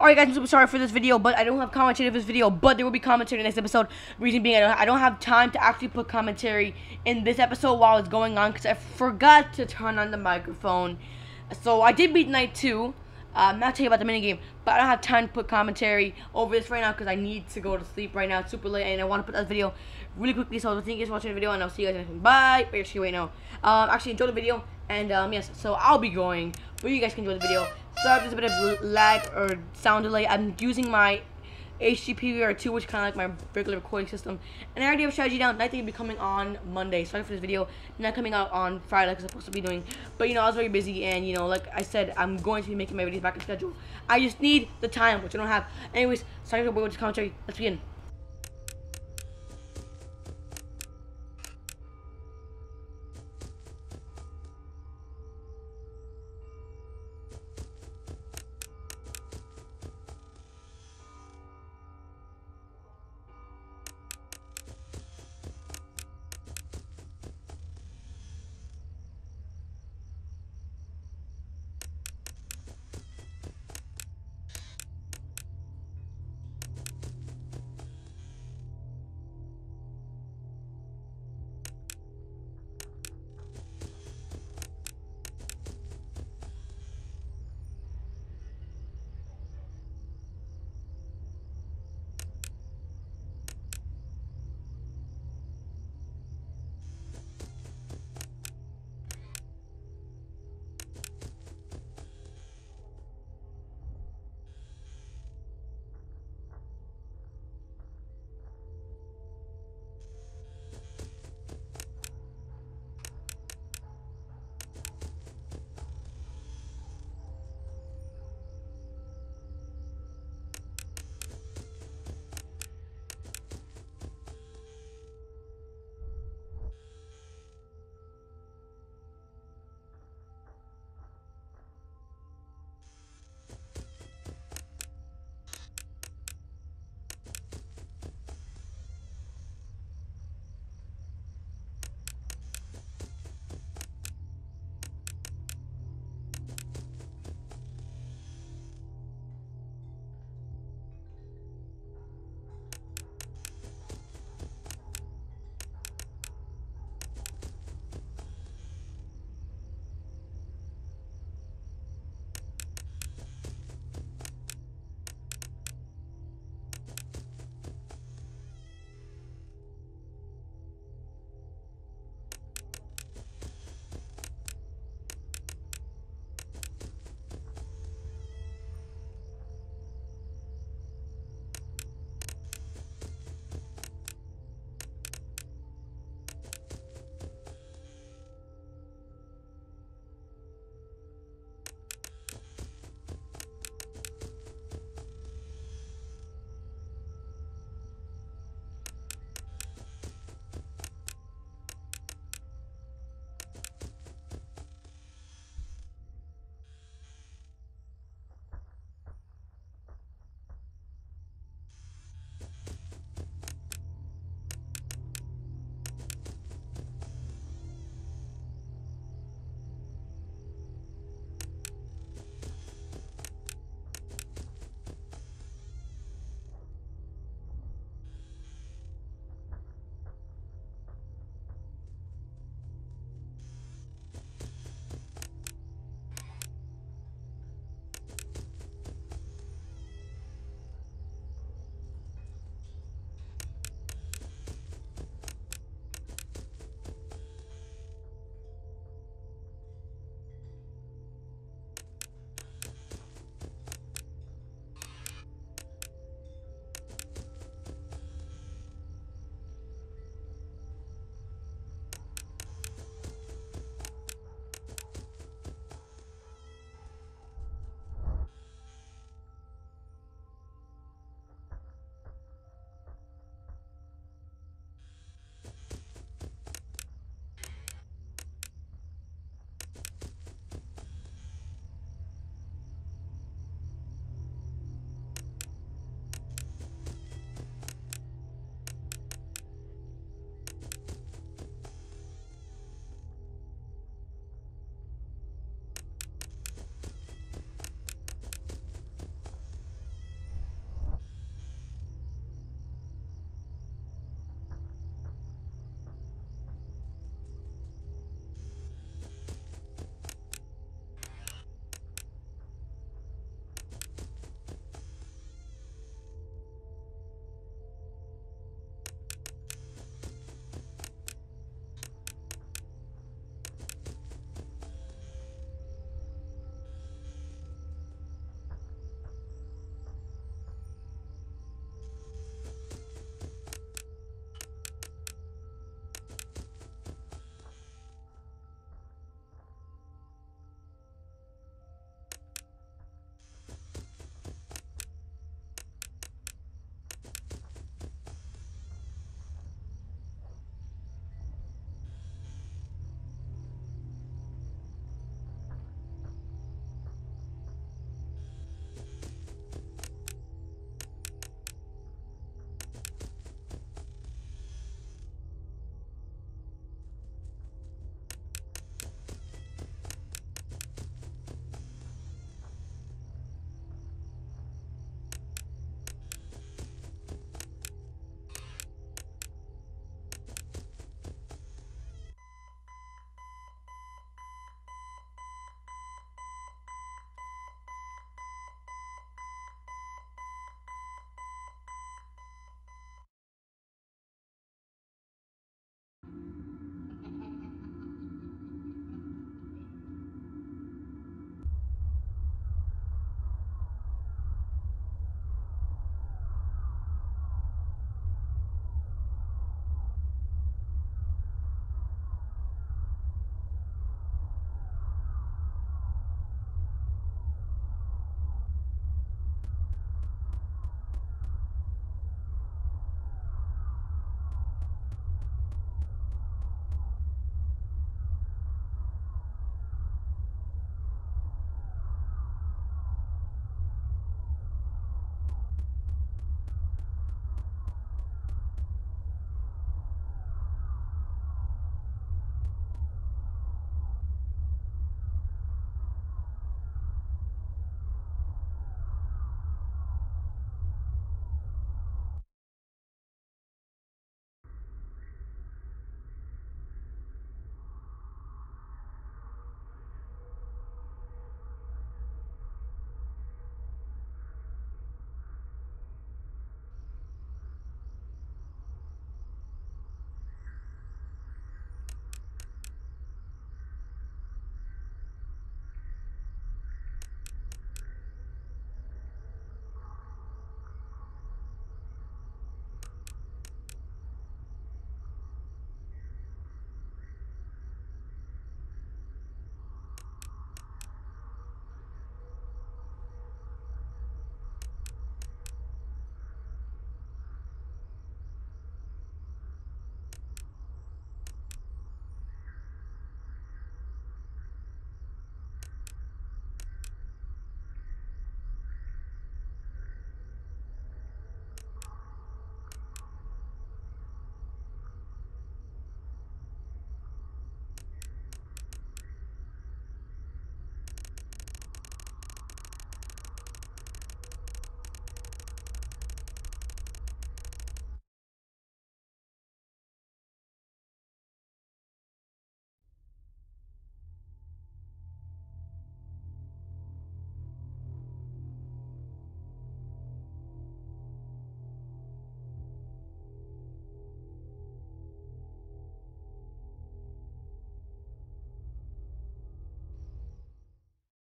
Alright guys, I'm super sorry for this video, but I don't have commentary of this video, but there will be commentary in the next episode. Reason being, I don't, I don't have time to actually put commentary in this episode while it's going on, because I forgot to turn on the microphone. So I did beat night 2. Uh, I'm not telling you about the minigame, but I don't have time to put commentary over this right now, because I need to go to sleep right now. It's super late, and I want to put that video really quickly, so thank you guys for watching the video, and I'll see you guys next time. Bye! Wait, actually, wait, no. Um, actually, enjoy the video, and um, yes, so I'll be going, but you guys can enjoy the video. If there's a bit of lag or sound delay. I'm using my HD PVR2, which kind of like my regular recording system. And I already have strategy down. Night thing will be coming on Monday. Sorry for this video. Not coming out on Friday like I'm supposed to be doing. But, you know, I was very busy. And, you know, like I said, I'm going to be making my videos back in schedule. I just need the time, which I don't have. Anyways, sorry for the commentary. Let's begin.